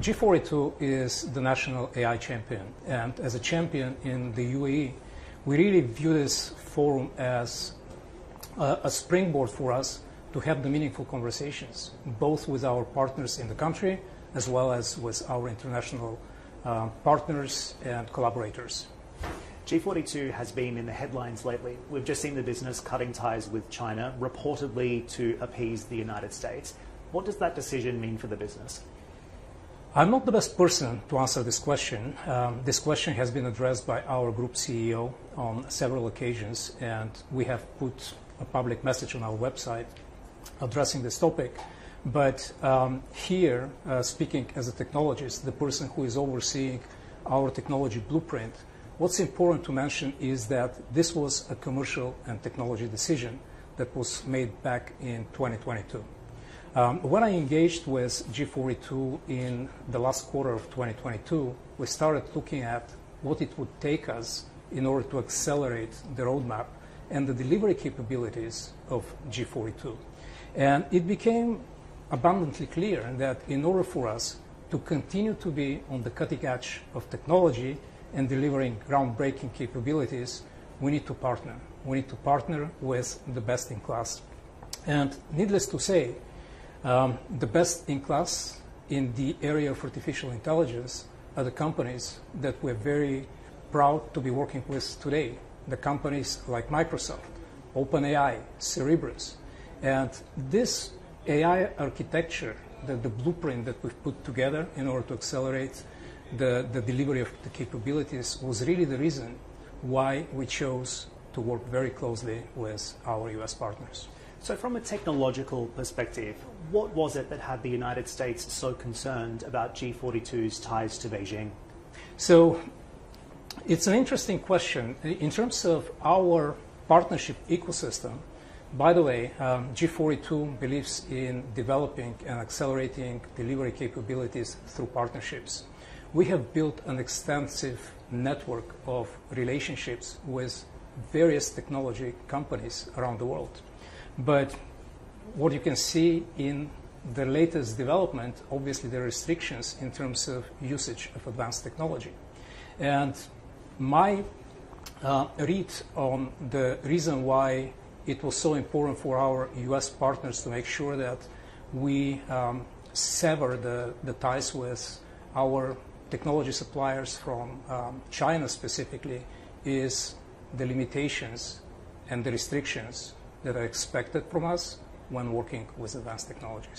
G42 is the national AI champion, and as a champion in the UAE, we really view this forum as a, a springboard for us to have the meaningful conversations, both with our partners in the country as well as with our international uh, partners and collaborators. G42 has been in the headlines lately. We've just seen the business cutting ties with China, reportedly to appease the United States. What does that decision mean for the business? I'm not the best person to answer this question. Um, this question has been addressed by our group CEO on several occasions, and we have put a public message on our website addressing this topic. But um, here, uh, speaking as a technologist, the person who is overseeing our technology blueprint, what's important to mention is that this was a commercial and technology decision that was made back in 2022. Um, when I engaged with G42 in the last quarter of 2022, we started looking at what it would take us in order to accelerate the roadmap and the delivery capabilities of G42. And it became abundantly clear that in order for us to continue to be on the cutting edge of technology and delivering groundbreaking capabilities, we need to partner. We need to partner with the best in class. And needless to say, um, the best in class in the area of artificial intelligence are the companies that we're very proud to be working with today. The companies like Microsoft, OpenAI, Cerebras. And this AI architecture, the, the blueprint that we've put together in order to accelerate the, the delivery of the capabilities was really the reason why we chose to work very closely with our US partners. So, from a technological perspective, what was it that had the United States so concerned about G42's ties to Beijing? So, it's an interesting question. In terms of our partnership ecosystem, by the way, um, G42 believes in developing and accelerating delivery capabilities through partnerships. We have built an extensive network of relationships with various technology companies around the world. But what you can see in the latest development, obviously the restrictions in terms of usage of advanced technology. And my uh, read on the reason why it was so important for our U.S. partners to make sure that we um, sever the, the ties with our technology suppliers from um, China specifically is the limitations and the restrictions that are expected from us when working with advanced technologies.